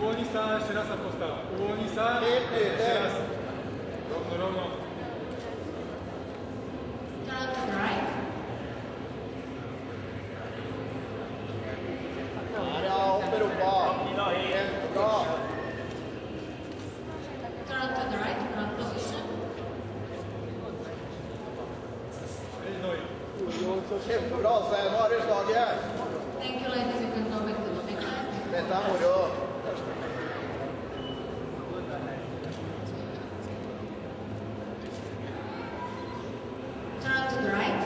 大西さん、白坂コスタ、大西さん、白坂。ロムロム。Så kjempebra. Svein har i slaget. Thank you, ladies and gentlemen. Dette er moro. Turn to the right.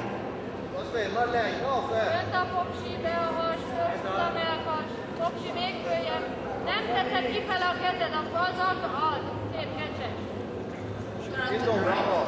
Nå spiller lenge, altså. Vent da, popshibe a vas, popszame a Nem teszed kifele a kezedet, az az, az. Szép kecses. Turn to.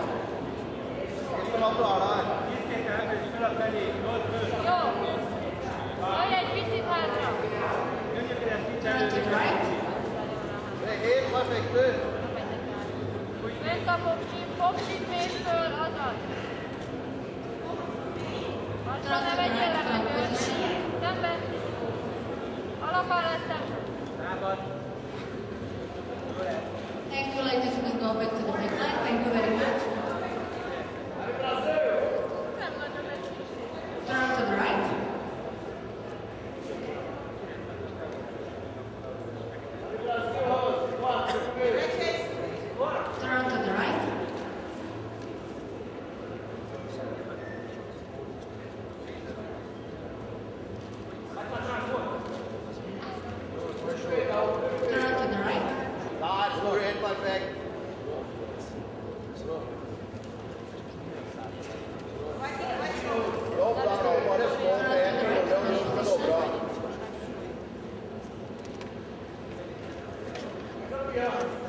Thank you, ladies. We go back to the next Hallelujah.